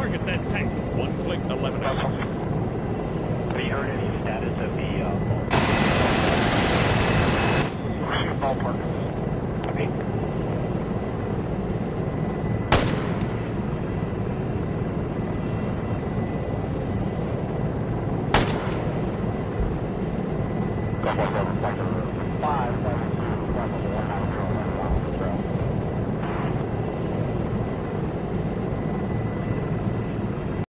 Target that tank. One click, 11 hours. Have you heard any status of the, uh, ballpark? Okay. Five, seven, two, seven, one, nine,